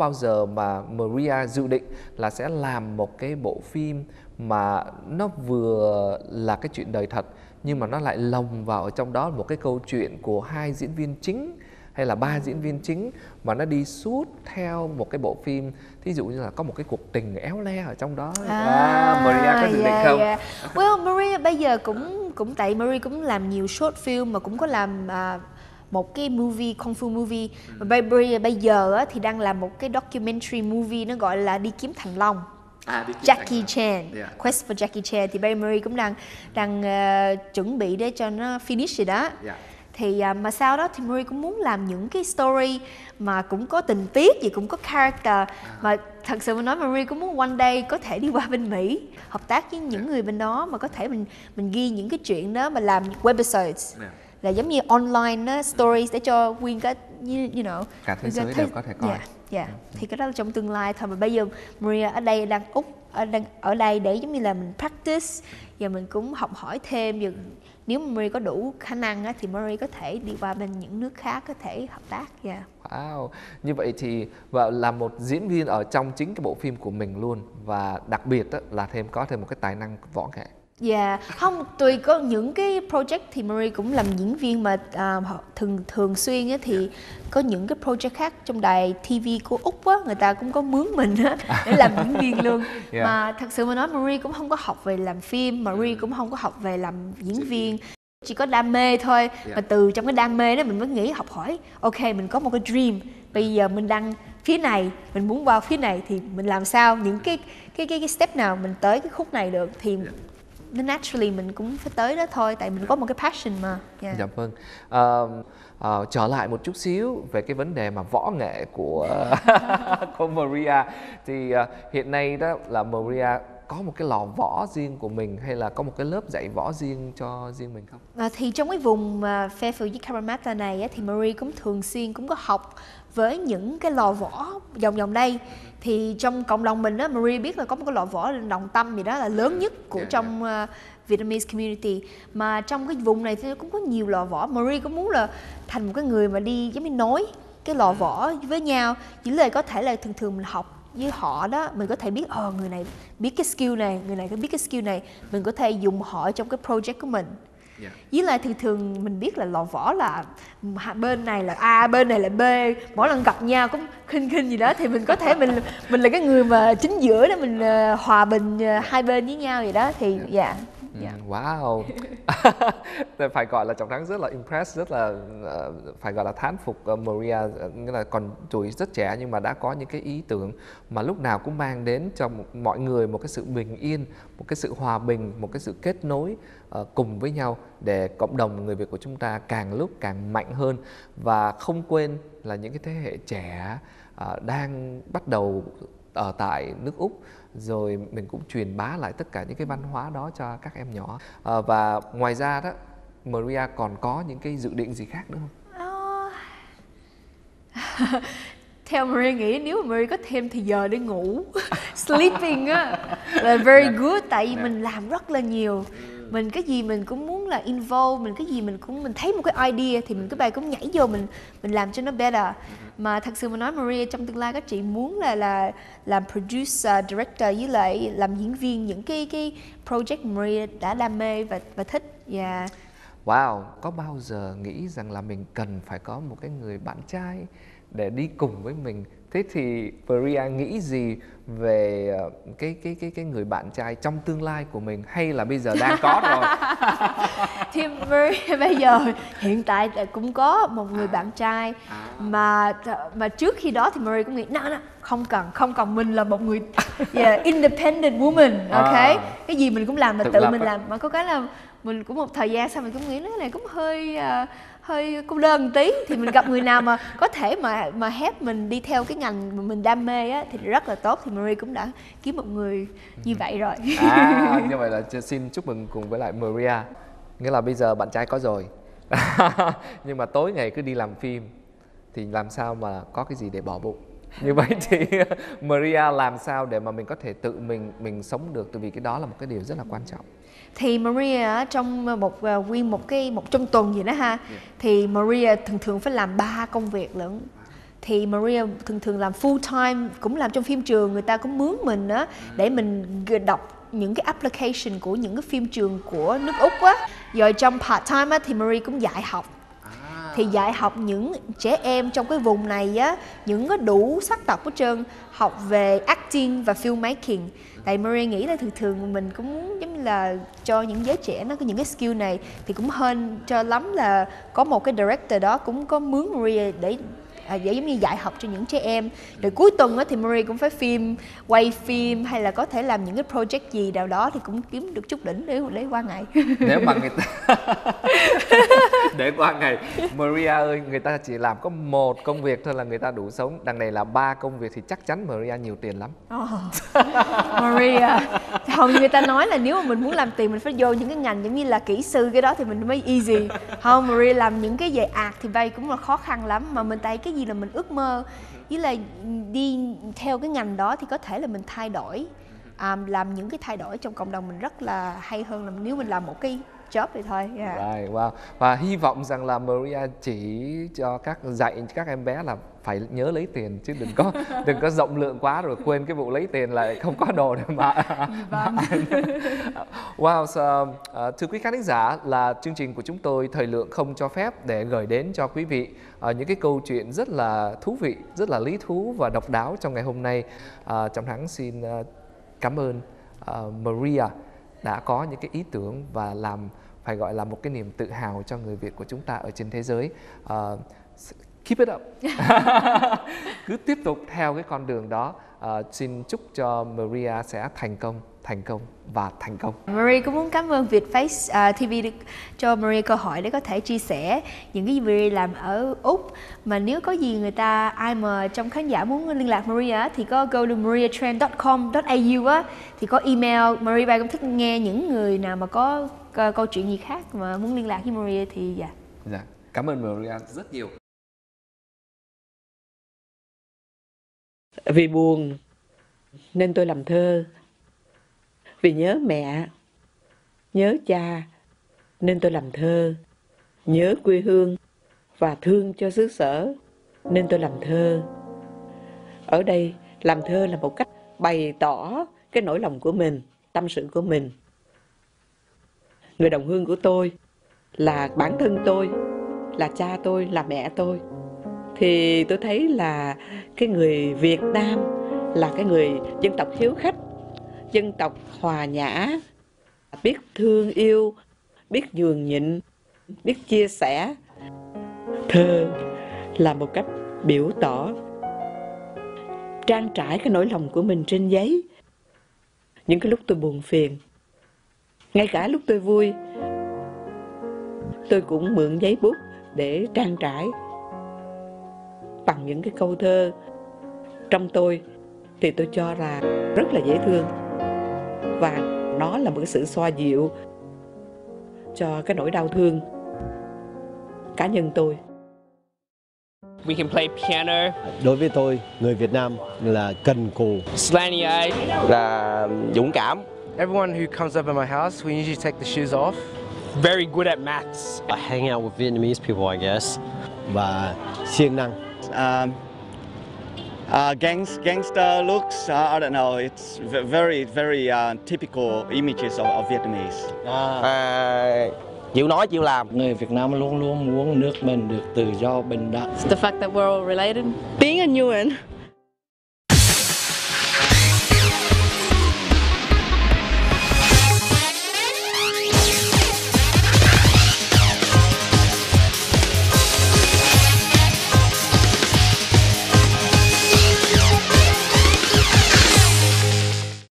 bao giờ mà Maria dự định là sẽ làm một cái bộ phim mà nó vừa là cái chuyện đời thật nhưng mà nó lại lồng vào ở trong đó một cái câu chuyện của hai diễn viên chính hay là ba diễn viên chính mà nó đi suốt theo một cái bộ phim. Thí dụ như là có một cái cuộc tình éo le ở trong đó. À, à, Maria có dự định yeah, không? yeah. Well, Maria bây giờ cũng cũng tại Maria cũng làm nhiều short film mà cũng có làm à, một cái movie kung fu movie. Ừ. và Maria bây giờ á, thì đang làm một cái documentary movie nó gọi là đi kiếm thành long. À, Jackie Chan Yeah. Quest for Jackie Chan. Thì bây giờ Marie cũng đang đang ờ, chuẩn bị để cho nó finish rồi đó. Yeah. thì à, mà sau đó thì Marie cũng muốn làm những cái story mà cũng có tình tiết gì cũng có character. Mà thật sự mà nói Marie cũng muốn one day có thể đi qua bên Mỹ hợp tác với những người bên đó mà có thể mình mình ghi những cái chuyện đó mà làm webisodes Yeah. Là giống như online đó, stories để cho nguyên cả you, you know Cả thế giới đều có thể coi. Yeah, yeah. thì cái đó là trong tương lai thôi mà bây giờ Maria ở đây đang úc ở đang ở đây để giống như là mình practice và mình cũng học hỏi thêm và nếu mà Maria có đủ khả năng á, thì Maria có thể đi qua bên những nước khác có thể hợp tác yeah. Wow, như vậy thì và là một diễn viên ở trong chính cái bộ phim của mình luôn và đặc biệt á, là thêm có thêm một cái tài năng võ nghệ. Dạ, không tùy có những cái project thì Marie cũng làm diễn viên mà họ thường thường xuyên á thì có những cái project khác. Trong đài TV của Úc á người ta cũng có mướn mình á để làm diễn viên luôn. Yeah. Mà thật sự mà nói Marie cũng không có học về làm phim, Marie cũng không có học về làm diễn viên. chỉ có đam mê thôi. Mà từ trong cái đam mê đó mình mới nghĩ học hỏi ok mình có một cái dream. Bây giờ mình đang phía này mình muốn vào phía này thì mình làm sao? Những cái cái cái, cái step nào mình tới cái khúc này được thì nó naturally mình cũng phải tới đó thôi tại mình có một cái passion mà yeah. Dạ vâng. Ờ, uh, trở lại một chút xíu về cái vấn đề mà võ nghệ của của Maria thì uh, hiện nay đó là Maria có một cái lò võ riêng của mình hay là có một cái lớp dạy võ riêng cho riêng mình không? À, thì trong cái vùng uh, Fairfield với Cabramatta này á, thì Marie cũng thường xuyên cũng có học với những cái lò võ vòng vòng đây. Thì trong cộng đồng mình á Marie biết là có một cái lò võ đồng tâm gì đó là lớn nhất của Yeah, trong uh, Vietnamese community. Mà trong cái vùng này thì cũng có nhiều lò võ Marie cũng muốn là thành một cái người mà đi giống như nối cái lò võ với nhau. Chỉ là có thể là thường thường mình học với họ đó mình có thể biết ờ người này biết cái skill này người này có biết cái skill này. Mình có thể dùng họ trong cái project của mình. Yeah. với lại thường thường mình biết là lò võ là bên này là A bên này là B. Mỗi lần gặp nhau cũng khinh khinh gì đó thì mình có thể mình mình là cái người mà chính giữa đó mình ờ, hòa bình ờ, hai bên với nhau vậy đó. Thì dạ dạ Ừ, Wow. Tôi phải gọi là trọng thắng rất là impressed, rất là ờ, phải gọi là thán phục ờ, Maria ờ, nghĩa là còn tuổi rất trẻ nhưng mà đã có những cái ý tưởng mà lúc nào cũng mang đến cho mọi người một cái sự bình yên, một cái sự hòa bình, một cái sự kết nối cùng với nhau để cộng đồng người Việt của chúng ta càng lúc càng mạnh hơn và không quên là những cái thế hệ trẻ đang bắt đầu ở tại nước Úc rồi mình cũng truyền bá lại tất cả những cái văn hóa đó cho các em nhỏ Ờ, và ngoài ra đó Maria còn có những cái dự định gì khác nữa không? Ờ. theo Marie nghĩ nếu Marie có thêm thì giờ để ngủ sleeping á là very good tại vì mình làm rất là nhiều mình cái gì mình cũng muốn là involve mình cái gì mình cũng mình thấy một cái idea thì mình cứ bài cũng nhảy vô mình mình làm cho nó better mà thật sự mà nói Maria trong tương lai các chị muốn là là làm producer director với lại làm diễn viên những cái cái project Maria đã đam mê và và thích và Wow, có bao giờ nghĩ rằng là mình cần phải có một cái người bạn trai để đi cùng với mình? Thế thì Maria nghĩ gì về ờ, cái cái cái cái người bạn trai trong tương lai của mình hay là bây giờ đang có rồi? thì bây giờ hiện tại là cũng có một người bạn trai mà mà trước khi đó thì Marie cũng nghĩ no, no, không cần không cần mình là một người yeah, independent woman ok À. cái gì mình cũng làm là Tự tự lập mình á. làm mà có cái là mình cũng một thời gian sau mình cũng nghĩ cái này cũng hơi à, hơi cô đơn tí thì mình gặp người nào mà có thể mà mà help mình đi theo cái ngành mà mình đam mê á thì rất là tốt thì Marie cũng đã kiếm một người như vậy rồi À, như vậy là xin chúc mừng cùng với lại Maria. Nghĩa là bây giờ bạn trai có rồi. Nhưng mà tối ngày cứ đi làm phim thì làm sao mà có cái gì để bỏ bụng. Như vậy thì Maria làm sao để mà mình có thể tự mình mình sống được? Tại vì cái đó là một cái điều rất là quan trọng. thì Maria trong một uh, nguyên một cái một trong tuần gì đó ha thì Maria thường thường phải làm ba công việc lận. Thì Maria thường thường làm full time cũng làm trong phim trường người ta cũng mướn mình á để mình đọc những cái application của những cái phim trường của nước Úc á. Rồi trong part time á thì Marie cũng dạy học thì dạy học những trẻ em trong cái vùng này á những có đủ sắc tộc hết trơn học về acting và filmmaking. Tại Marie nghĩ là thường thường mình cũng muốn giống như là cho những giới trẻ nó có những cái skill này thì cũng hơn cho lắm là có một cái director đó cũng có mướn Maria để à, để giống như dạy học cho những trẻ em. Rồi cuối tuần á, thì Marie cũng phải phim quay phim hay là có thể làm những cái project gì nào đó thì cũng kiếm được chút đỉnh để để qua ngày. Nếu mà người ta để qua ngày. Maria ơi người ta chỉ làm có một công việc thôi là người ta đủ sống. Đằng này là ba công việc thì chắc chắn Maria nhiều tiền lắm. Oh. Maria hầu như người ta nói là nếu mà mình muốn làm tiền mình phải vô những cái ngành giống như là kỹ sư cái đó thì mình mới easy. Không Maria làm những cái về art thì vay cũng là khó khăn lắm. Mà mình tay cái gì là mình ước mơ với là đi theo cái ngành đó thì có thể là mình thay đổi. Um, làm những cái thay đổi trong cộng đồng mình rất là hay hơn là nếu mình làm một cái job thì thôi. Yeah. Right, wow. Và hy vọng rằng là Maria chỉ cho các dạy các em bé là phải nhớ lấy tiền chứ đừng có đừng có rộng lượng quá rồi quên cái vụ lấy tiền lại không có đồ để mà. Vâng. wow, so, uh, thưa quý khán giả là chương trình của chúng tôi thời lượng không cho phép để gửi đến cho quý vị uh, những cái câu chuyện rất là thú vị, rất là lý thú và độc đáo trong ngày hôm nay. Uh, Trọng Thắng xin uh, cảm ơn uh, Maria đã có những cái ý tưởng và làm phải gọi là một cái niềm tự hào cho người Việt của chúng ta ở trên thế giới. Uh, keep it up. Cứ tiếp tục theo cái con đường đó. Uh, xin chúc cho Maria sẽ thành công, thành công và thành công. Maria cũng muốn cảm ơn Vietface uh, TV cho Maria cơ hội để có thể chia sẻ những cái gì Maria làm ở Úc. Mà nếu có gì người ta ai mà trong khán giả muốn liên lạc Maria thì có go to mariatrend.com.au á thì có email. Maria cũng thích nghe những người nào mà có uh, câu chuyện gì khác mà muốn liên lạc với Maria thì dạ. Dạ. Cảm ơn Maria rất nhiều. Vì buồn nên tôi làm thơ. Vì nhớ mẹ, nhớ cha nên tôi làm thơ. Nhớ quê hương và thương cho xứ sở nên tôi làm thơ. Ở đây làm thơ là một cách bày tỏ cái nỗi lòng của mình, tâm sự của mình. Người đồng hương của tôi là bản thân tôi, là cha tôi, là mẹ tôi thì tôi thấy là cái người Việt Nam là cái người dân tộc hiếu khách, dân tộc hòa nhã, biết thương yêu, biết nhường nhịn, biết chia sẻ. Thơ là một cách biểu tỏ trang trải cái nỗi lòng của mình trên giấy. Những cái lúc tôi buồn phiền, ngay cả lúc tôi vui, tôi cũng mượn giấy bút để trang trải bằng những cái câu thơ trong tôi thì tôi cho là rất là dễ thương và nó là một sự xoa dịu cho cái nỗi đau thương cá nhân tôi We can play piano. Đối với tôi, người Việt Nam là cần cù. Slania là dũng cảm. Everyone who comes over my house, we usually take the shoes off. Very good at maths. I hang out with Vietnamese people, I guess. Và siêng năng. Um, uh, gangs, gangster looks, uh, I don't know, it's very, very uh, typical images of, of Vietnamese. À. À, chịu nói chịu làm. Người Việt Nam luôn luôn muốn nước mình được tự do bình đẳng. The fact that we're all related. Being a Nguyen